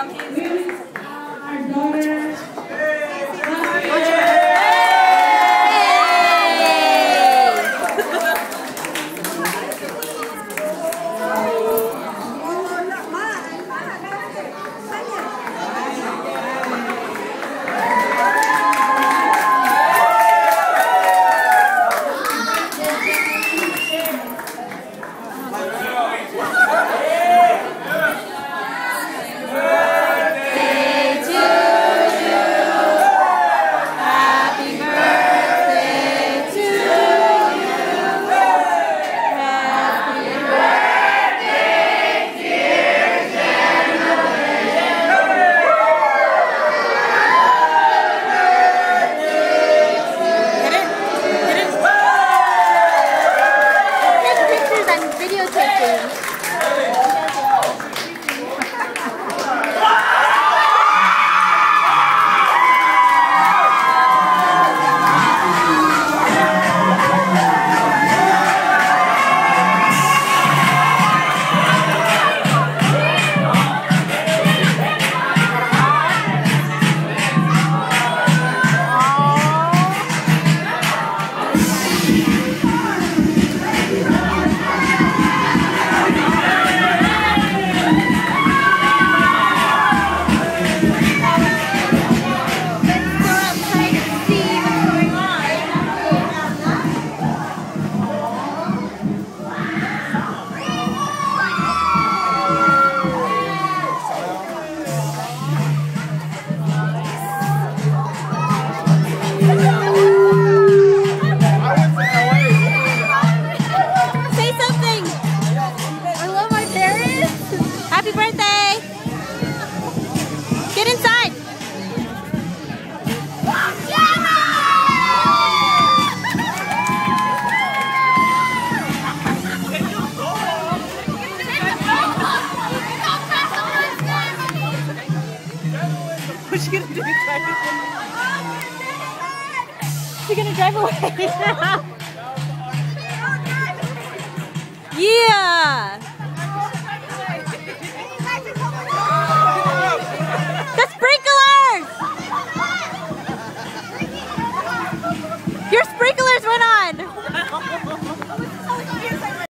Um, Get inside. What's she gonna do? She's gonna drive away. yeah.